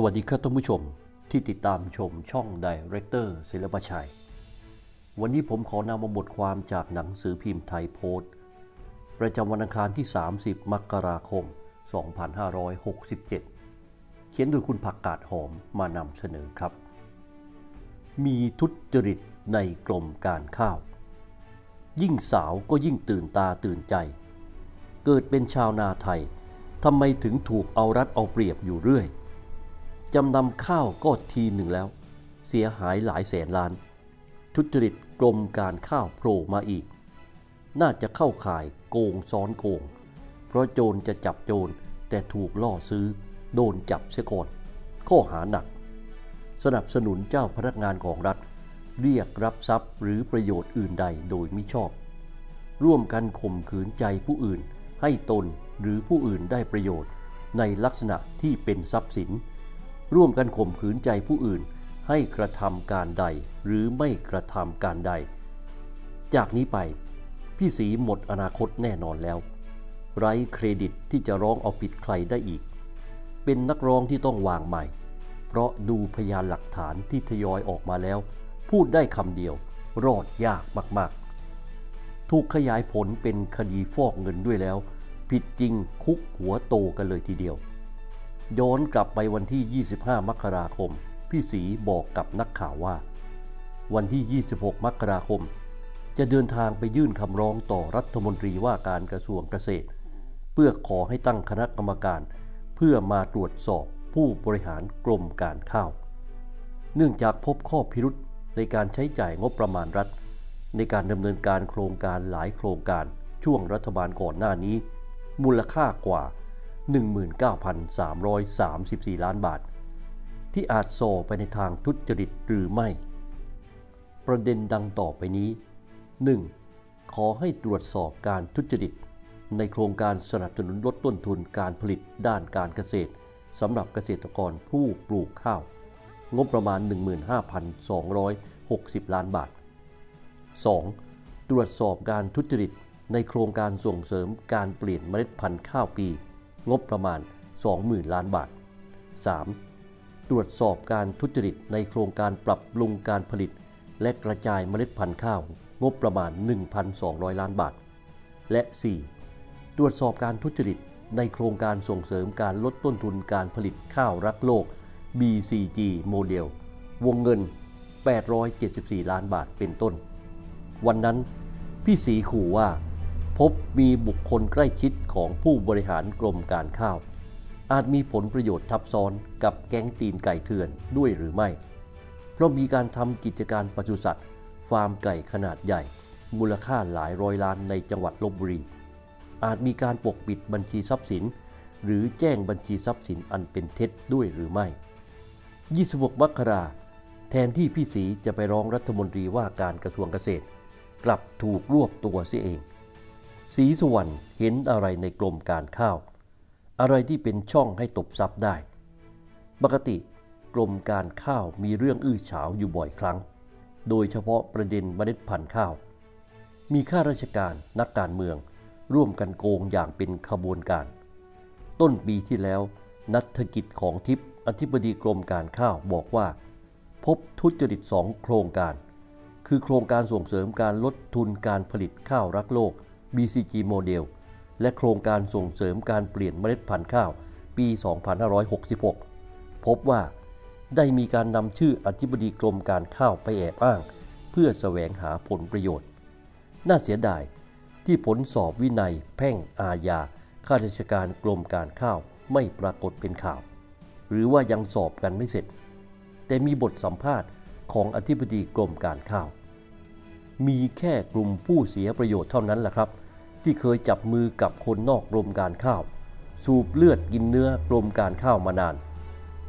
สวัสดีครับท่านผู้ชมที่ติดตามชมช่องดเรคเตอร์ศิลปชัย วันนี้ผมขอนำมาบทความจากหนังสือพิมพ์ไทยโพสต์ประจำวันอังคารที่ 30 มกราคม 2567 เขียนโดยคุณผักกาดหอมมานำเสนอครับ มีทุจริตในกรมการข้าว ยิ่งสาวก็ยิ่งตื่นตาตื่นใจ เกิดเป็นชาวนาไทยทำไมถึงถูกเอารัดเอาเปรียบอยู่เรื่อย จำนำข้าวก็ทีหนึ่งแล้ว เสียหายหลายแสนล้าน ทุจริตกรมการข้าวโผล่มาอีก น่าจะเข้าข่ายโกงซ้อนโกง เพราะโจรจะจับโจรแต่ถูกล่อซื้อ โดนจับเสียก่อนข้อหาหนัก สนับสนุนเจ้าพนักงานของรัฐ เรียกรับทรัพย์หรือประโยชน์อื่นใดโดยมิชอบ ร่วมกันข่มขืนใจผู้อื่น ให้ตนหรือผู้อื่นได้ประโยชน์ในลักษณะที่เป็นทรัพย์สิน ร่วมกันข่มขืนใจผู้อื่น ให้กระทำการใด หรือไม่กระทำการใด จากนี้ไปพี่สีหมดอนาคตแน่นอนแล้ว ไร้เครดิตที่จะร้องเอาผิดใครได้อีก เป็นนักร้องที่ต้องวางใหม่ เพราะดูพยานหลักฐานที่ทยอยออกมาแล้ว พูดได้คำเดียว รอดยากมากๆ ถูกขยายผลเป็นคดีฟอกเงินด้วยแล้ว ผิดจริงคุกหัวโตกันเลยทีเดียว ย้อนกลับไปวันที่ 25 มกราคม พี่สีบอกกับนักข่าวว่า วันที่ 26 มกราคม จะเดินทางไปยื่นคำร้องต่อรัฐมนตรีว่าการกระทรวงเกษตร เพื่อขอให้ตั้งคณะกรรมการ เพื่อมาตรวจสอบผู้บริหารกรมการข้าว เนื่องจากพบข้อพิรุษในการใช้จ่ายงบประมาณรัฐ ในการดำเนินการโครงการหลายโครงการช่วงรัฐบาลก่อนหน้านี้ มูลค่ากว่า 19,334 ล้านบาท ที่อาจโซไปในทางทุจริตหรือไม่ ประเด็นดังต่อไปนี้ 1. ขอให้ตรวจสอบการทุจริต ในโครงการสนับสนุนลดต้นทุนการผลิตด้านการเกษตรสำหรับเกษตรกรผู้ปลูกข้าว งบประมาณ 15,260 ล้านบาท 2. ตรวจสอบการทุจริตในโครงการส่งเสริมการเปลี่ยนเมล็ดพันธุ์ข้าวปี งบประมาณ 20,000 ล้านบาท 3. ตรวจสอบการทุจริตในโครงการปรับปรุงการผลิต และกระจายเมล็ดพันธุ์ข้าว งบประมาณ 1,200 ล้านบาท และ 4. ตรวจสอบการทุจริตในโครงการส่งเสริมการลดต้นทุนการผลิตข้าวรักโลก BCG โมเดล วงเงิน 874 ล้านบาทเป็นต้น วันนั้น พี่สีขู่ว่า พบมีบุคคลใกล้ชิดของผู้บริหารกรมการข้าว อาจมีผลประโยชน์ทับซ้อนกับแก๊งตีนไก่เถื่อนด้วยหรือไม่ เพราะมีการทำกิจการปศุสัตว์ ฟาร์มไก่ขนาดใหญ่ มูลค่าหลายร้อยล้านในจังหวัดลบบุรี อาจมีการปกปิดบัญชีทรัพย์สิน หรือแจ้งบัญชีทรัพย์สินอันเป็นเท็จด้วยหรือไม่ 26 มกราแทนที่พี่สีจะไปร้องรัฐมนตรีว่าการกระทรวงเกษตร กลับถูกรวบตัวเสียเอง สีสุวรรณเห็นอะไรในกรมการข้าว อะไรที่เป็นช่องให้ตบซับได้ ปกติกรมการข้าวมีเรื่องอื้อฉาวอยู่บ่อยครั้ง โดยเฉพาะประเด็นเมล็ดพันธุ์ข้าว มีข้าราชการนักการเมืองร่วมกันโกงอย่างเป็นขบวนการ ต้นปีที่แล้ว นัฐกิจของทิพย์อธิบดีกรมการข้าวบอกว่า พบทุจริตสองโครงการ คือโครงการส่งเสริมการลดทุนการผลิตข้าวรักโลก BCG โมเดลและโครงการส่งเสริมการเปลี่ยนเมล็ดพันธุ์ข้าวปี 2566 พบว่าได้มีการนำชื่ออธิบดีกรมการข้าวไปแอบอ้าง เพื่อแสวงหาผลประโยชน์ น่าเสียดายที่ผลสอบวินัยแพ่งอาญาข้าราชการกรมการข้าวไม่ปรากฏเป็นข่าว หรือว่ายังสอบกันไม่เสร็จ แต่มีบทสัมภาษณ์ของอธิบดีกรมการข้าว มีแค่กลุ่มผู้เสียประโยชน์เท่านั้นแหละครับ ที่เคยจับมือกับคนนอกกรมการข้าว สูบเลือดกินเนื้อกรมการข้าวมานาน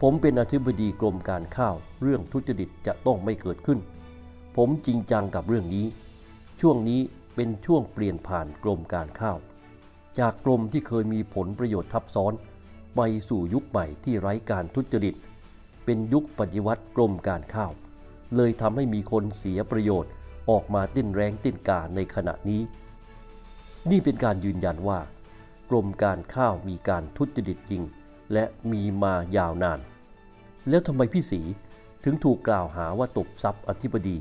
ผมเป็นอธิบดีกรมการข้าว เรื่องทุจริตจะต้องไม่เกิดขึ้น ผมจริงจังกับเรื่องนี้ ช่วงนี้เป็นช่วงเปลี่ยนผ่านกรมการข้าว จากกรมที่เคยมีผลประโยชน์ทับซ้อน ไปสู่ยุคใหม่ที่ไร้การทุจริต เป็นยุคปฏิวัติกรมการข้าว เลยทำให้มีคนเสียประโยชน์ ออกมาติ้นแรงติ้นกาในขณะนี้ นี่เป็นการยืนยันว่า กรมการข้าวมีการทุจริตจริง และมีมายาวนาน แล้วทำไมพี่สีถึงถูกกล่าวหาว่าตบทรัพย์อธิบดี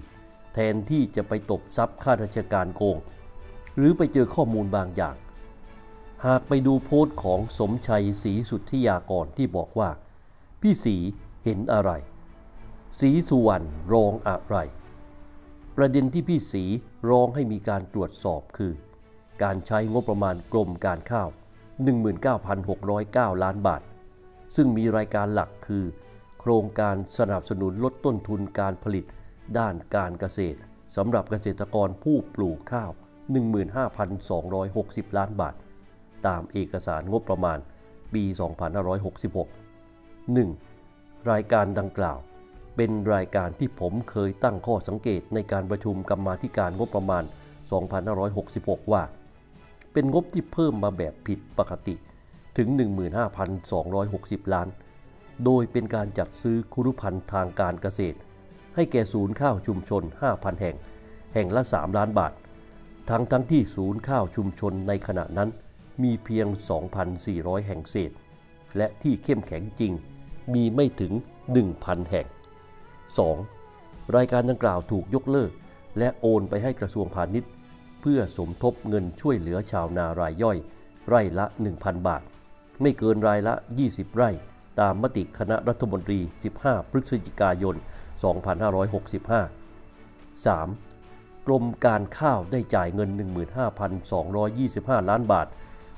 แทนที่จะไปตบทรัพย์ข้าราชการโกง หรือไปเจอข้อมูลบางอย่าง หากไปดูโพสต์ของสมชัยศรีสุทธิยากรที่บอกว่า พี่สีเห็นอะไร สีสุวรรณร้องอะไร ประเด็นที่พี่สีร้องให้มีการตรวจสอบคือ การใช้งบประมาณกรมการข้าว 19,609 ล้านบาท ซึ่งมีรายการหลักคือ โครงการสนับสนุนลดต้นทุนการผลิตด้านการเกษตรสำหรับเกษตรกรผู้ปลูกข้าว 15,260 ล้านบาท ตามเอกสารงบประมาณปี 2566 1. รายการดังกล่าว เป็นรายการที่ผมเคยตั้งข้อสังเกตในการประชุมกรรมาธิการงบประมาณ 2566 ว่า เป็นงบที่เพิ่มมาแบบผิดปกติถึง 15,260 ล้าน โดยเป็นการจัดซื้อคุรุพันธ์ทางการเกษตร ให้แก่ศูนย์ข้าวชุมชน 5,000 แห่ง แห่งละ 3 ล้านบาท ทั้งทั้งที่ศูนย์ข้าวชุมชนในขณะนั้นมีเพียง 2,400 แห่งเศษ และที่เข้มแข็งจริงมีไม่ถึง 1,000 แห่ง 2. รายการดังกล่าวถูกยกเลิก และโอนไปให้กระทรวงพาณิชย์ เพื่อสมทบเงินช่วยเหลือชาวนารายย่อย ไร่ละ 1,000 บาท ไม่เกินรายละ 20 ไร่ ตามมติคณะรัฐมนตรี 15 พฤศจิกายน 2565 3. กรมการข้าวได้จ่ายเงิน 15,225 ล้านบาท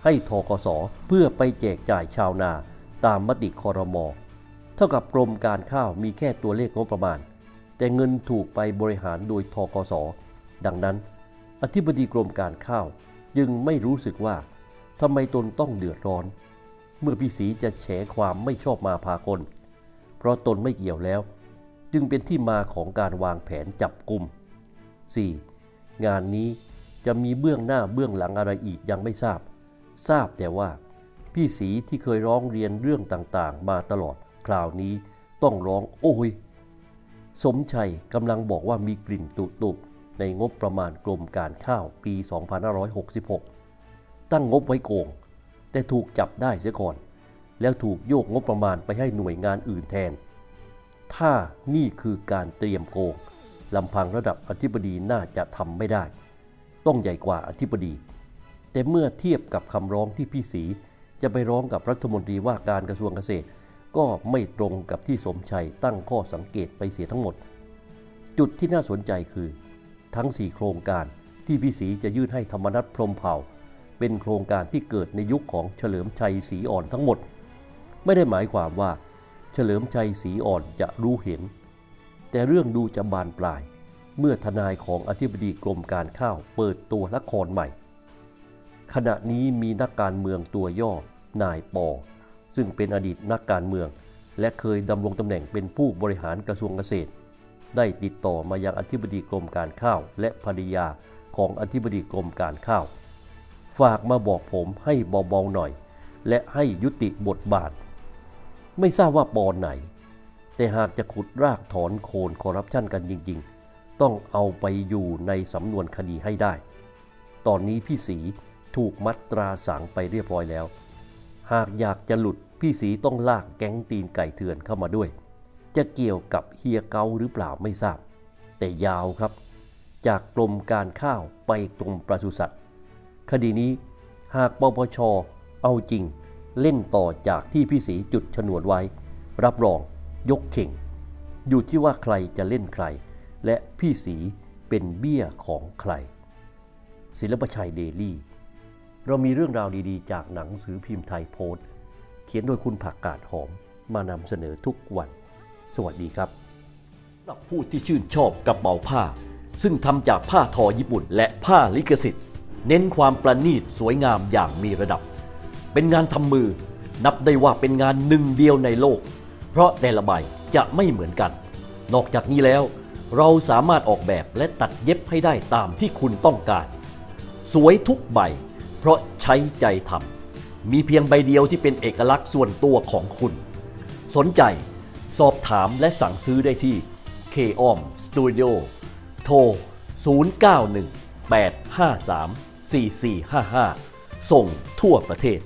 ให้ทกสเพื่อไปแจกจ่ายชาวนาตามมติคอรมอ ท่ากับกรมการข้าวมีแค่ตัวเลขงบประมาณ แต่เงินถูกไปบริหารโดยทกส ดังนั้น อธิบดีกรมการข้าวยังไม่รู้สึกว่าทำไมตนต้องเดือดร้อน เมื่อพี่สีจะแฉความไม่ชอบมาพากลเพราะตนไม่เกี่ยวแล้ว จึงเป็นที่มาของการวางแผนจับกลุ่ม 4. งานนี้จะมีเบื้องหน้าเบื้องหลังอะไรอีกยังไม่ทราบ ทราบแต่ว่า พี่สีที่เคยร้องเรียนเรื่องต่างๆ มาตลอด คราวนี้ต้องร้องโอ้ย สมชัยกำลังบอกว่ามีกลิ่นตุตุในงบประมาณกรมการข้าวปี 2566 ตั้งงบไว้โกง แต่ถูกจับได้เสียก่อน แล้วถูกโยกงบประมาณไปให้หน่วยงานอื่นแทน ถ้านี่คือการเตรียมโกงลำพังระดับอธิบดีน่าจะทำไม่ได้ ต้องใหญ่กว่าอธิบดี แต่เมื่อเทียบกับคำร้องที่พี่สีจะไปร้องกับรัฐมนตรีว่าการกระทรวงเกษตร ก็ไม่ตรงกับที่สมชัยตั้งข้อสังเกตไปเสียทั้งหมด จุดที่น่าสนใจคือ ทั้ง 4 โครงการที่พี่ศรีจะยื่นให้ธรรมนัฐพรมเผ่า เป็นโครงการที่เกิดในยุคของเฉลิมชัยศรีอ่อนทั้งหมด ไม่ได้หมายความว่า เฉลิมชัยศรีอ่อนจะรู้เห็น แต่เรื่องดูจะบานปลาย เมื่อทนายของอธิบดีกรมการข้าวเปิดตัวละครใหม่ ขณะนี้มีนักการเมืองตัวย่อนายปอ ซึ่งเป็นอดีตนักการเมือง และเคยดำรงตำแหน่งเป็นผู้บริหารกระทรวงเกษตร ได้ติดต่อมายังอธิบดีกรมการข้าว และภริยาของอธิบดีกรมการข้าว ฝากมาบอกผมให้เบาๆหน่อย และให้ยุติบทบาท ไม่ทราบว่าปอนไหน แต่หากจะขุดรากถอนโคนคอร์รัปชันกันจริง ๆ ต้องเอาไปอยู่ในสำนวนคดีให้ได้ ตอนนี้พี่สีถูกมัดตราสังไปเรียบร้อยแล้ว หากอยากจะหลุด พี่สีต้องลากแก๊งตีนไก่เถื่อนเข้ามาด้วย จะเกี่ยวกับเฮียเกาหรือเปล่าไม่ทราบ แต่ยาวครับ จากกรมการข้าวไปกรมปศุสัตว์ คดีนี้หากปปชเอาจริงเล่นต่อจากที่พี่สีจุดฉนวนไว้ รับรองยกเข่ง อยู่ที่ว่าใครจะเล่นใคร และพี่สีเป็นเบี้ยของใคร ศิลปชัยเดลี่ เรามีเรื่องราวดีๆ จากหนังสือพิมพ์ไทยโพสต์ เขียนโดยคุณผักกาดหอมมานำเสนอทุกวัน สวัสดีครับสำหรับผู้ที่ชื่นชอบกระเป๋าผ้า ซึ่งทำจากผ้าทอญี่ปุ่น และผ้าลิขสิทธิ์ เน้นความประณีตสวยงามอย่างมีระดับ เป็นงานทำมือ นับได้ว่าเป็นงานหนึ่งเดียวในโลก เพราะแต่ละใบจะไม่เหมือนกัน นอกจากนี้แล้วเราสามารถออกแบบและตัดเย็บให้ได้ตามที่คุณต้องการ สวยทุกใบ เพราะใช้ใจทำ มีเพียงใบเดียวที่เป็นเอกลักษณ์ส่วนตัวของคุณ สนใจ สอบถามและสั่งซื้อได้ที่ k o m Studio โทร 091 853 4455 ส่งทั่วประเทศ